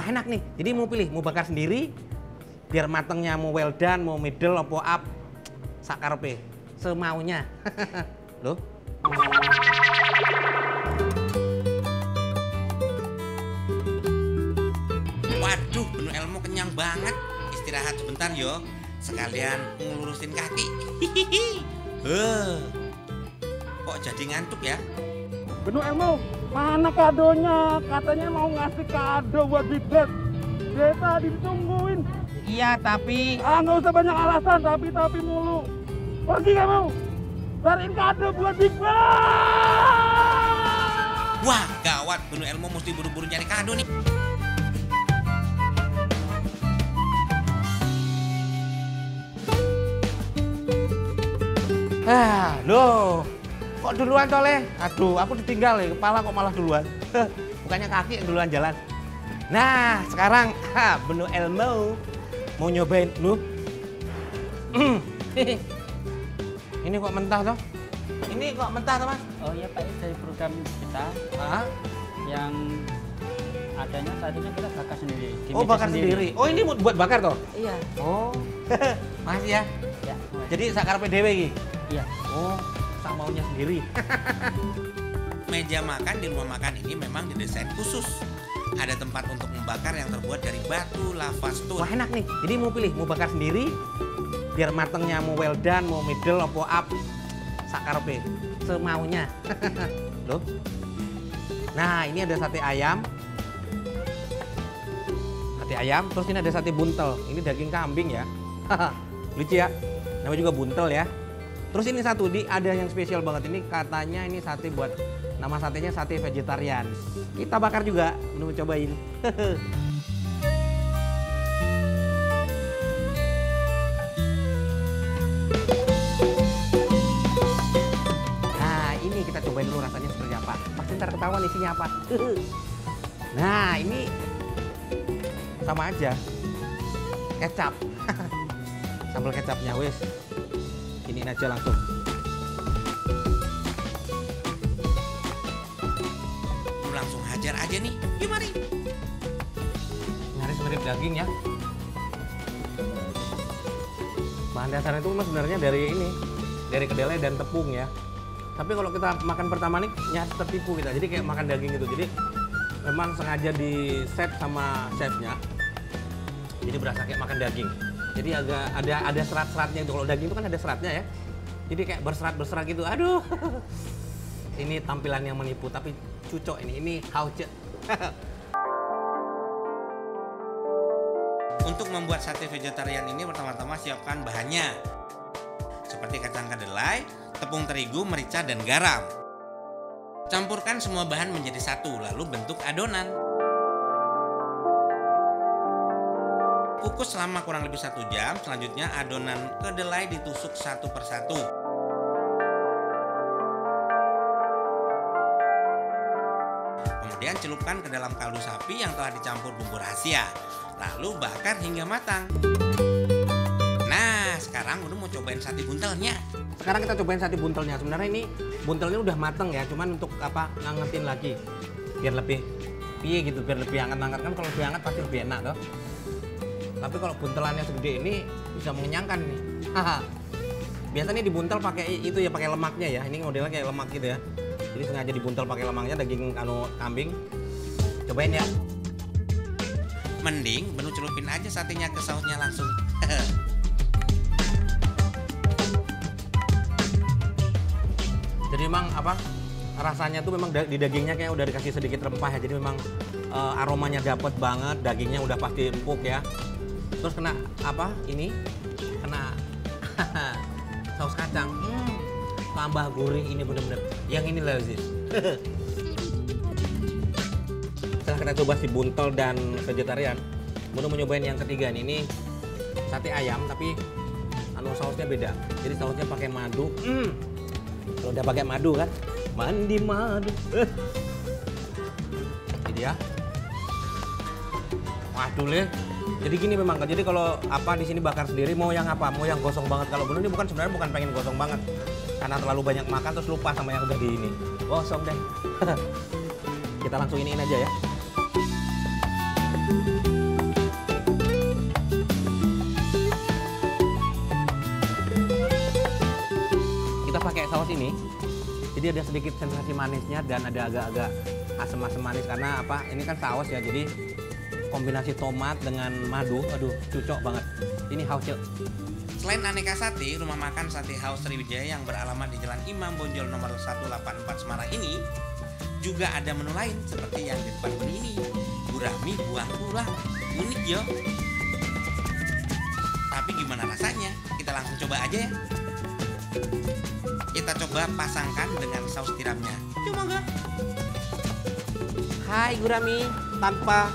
Wah enak nih, jadi mau pilih, mau bakar sendiri, biar matengnya mau well done, mau middle, apa up, sakarpe, semaunya. Loh? Waduh, Benu Elmo kenyang banget. Istirahat sebentar yo. Sekalian ngelurusin kaki. Hihihi. Heh. Kok jadi ngantuk ya? Benu Elmo, mana kadonya? Katanya mau ngasih kado buat Bibet. Tadi ditungguin. Iya, tapi... Ah, nggak usah banyak alasan, tapi-tapi mulu. Pergi kamu. Cariin kado buat Bibet. Wah, gawat. Benu Elmo mesti buru-buru nyari kado nih. Ah, loh. Kok duluan toleh? Aduh, aku ditinggal ya, kepala kok malah duluan. Bukannya kaki yang duluan jalan. Nah, sekarang ha, Benu Elmo mau nyobain lu. Ini kok mentah toh? Ini kok mentah toh, Mas? Oh iya Pak, ini dari program kita Hah? yang adanya ini kita bakar sendiri. di Oh, bakar sendiri. Oh, ini buat bakar toh? Iya. Oh. Makasih ya. Ya. Jadi sakar PDW iki. Iya. Oh, maunya sendiri. Meja makan di rumah makan ini memang didesain khusus. Ada tempat untuk membakar yang terbuat dari batu lava stone. Wah enak nih. Jadi mau pilih, mau bakar sendiri, biar matengnya mau well done, mau middle, apa up, sakarpe, semaunya. Loh. Nah ini ada sate ayam, sate ayam. Terus ini ada sate buntel. Ini daging kambing ya. Lucu ya. Namanya juga buntel ya. Terus ini satu, di ada yang spesial banget. Ini katanya ini sate buat nama satenya sate vegetarian. Kita bakar juga, belum cobain. Nah, ini kita cobain dulu rasanya seperti apa. Pasti ntar ketahuan isinya apa. Nah, ini sama aja. Kecap. Sambal kecapnya wis. Ini aja langsung. Langsung hajar aja nih. Yuk mari. Nyaris mirip daging ya. Bahan dasarnya itu memang sebenarnya dari ini, dari kedelai dan tepung ya. Tapi kalau kita makan pertama nih, nyat tertipu kita. Jadi kayak makan daging gitu. Jadi memang sengaja di set sama chefnya. Jadi berasa kayak makan daging. Jadi agak ada ada serat-seratnya itu. Kalau daging itu kan ada seratnya ya. Jadi kayak berserat-berserat gitu. Aduh. Ini tampilan yang menipu tapi cucok ini. Ini hauce. Untuk membuat sate vegetarian ini pertama-tama siapkan bahannya. Seperti kacang kedelai, tepung terigu, merica, dan garam. Campurkan semua bahan menjadi satu, lalu bentuk adonan. Kukus selama kurang lebih satu jam, selanjutnya adonan kedelai ditusuk satu persatu. Kemudian celupkan ke dalam kaldu sapi yang telah dicampur bumbu rahasia. Lalu bakar hingga matang. Nah, sekarang udah mau cobain sate buntelnya. Sekarang kita cobain sate buntelnya. Sebenarnya ini buntelnya udah mateng ya, cuman untuk apa ngangetin lagi biar lebih piye gitu, biar lebih hangat-hangat kan kalau lebih hangat pasti lebih enak toh. Tapi kalau buntelannya segede ini bisa mengenyangkan nih. Biasanya dibuntel pakai itu ya pakai lemaknya ya. Ini modelnya kayak lemak gitu ya. Jadi sengaja dibuntel pakai lemaknya daging anu kambing. Cobain ya. Mending menu celupin aja satenya ke sausnya langsung. Jadi memang apa rasanya tuh memang di dagingnya kayak udah dikasih sedikit rempah ya. Jadi memang eh, aromanya dapet banget, dagingnya udah pasti empuk ya. Terus kena apa ini? Kena saus kacang. Hmm, tambah gurih ini bener-bener. Yang ini lazis. Setelah kita coba si buntel dan vegetarian, baru mau nyobain yang ketiga nih. Ini sate ayam tapi anu sausnya beda. Jadi sausnya pakai madu. Hmm, kalau udah pakai madu kan, mandi madu. Ini dia. Waduh leh. Jadi gini memang kan. Jadi kalau apa di sini bakar sendiri mau yang apa? Mau yang gosong banget kalau belum ini bukan sebenarnya bukan pengen gosong banget. Karena terlalu banyak makan terus lupa sama yang udah di ini. Gosong deh. Kita langsung iniin aja ya. Kita pakai saus ini. Jadi ada sedikit sensasi manisnya dan ada agak-agak asam-asam manis karena apa? Ini kan saus ya. Jadi kombinasi tomat dengan madu aduh cocok banget ini hausnya Selain aneka sate, rumah makan Sate House Sriwijaya yang beralamat di Jalan Imam Bonjol nomor 184 Semarang ini juga ada menu lain seperti yang di depan menu ini. Gurami buah tulang. Unik yo. Tapi gimana rasanya? Kita langsung coba aja ya. Kita coba pasangkan dengan saus tiramnya. Coba enggak? Hai gurami tanpa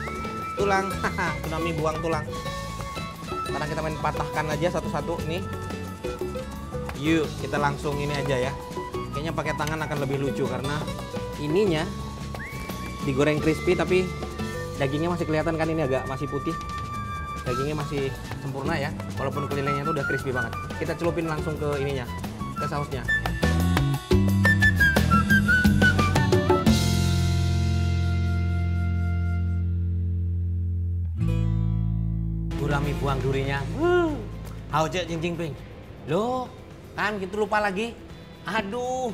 tulang. Gurami buang tulang. Sekarang kita main patahkan aja satu-satu nih. Yuk kita langsung ini aja ya. Kayaknya pakai tangan akan lebih lucu karena ininya digoreng crispy tapi dagingnya masih kelihatan kan ini agak masih putih. Dagingnya masih sempurna ya walaupun kelilingnya itu udah crispy banget. Kita celupin langsung ke ininya ke sausnya gurami buang durinya. Jing jing ping. Loh, kan gitu lupa lagi. Aduh,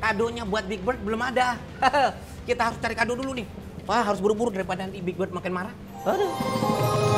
kadonya buat Big Bird belum ada. Kita harus cari kado dulu nih. Wah, harus buru-buru daripada nanti Big Bird makin marah. Aduh.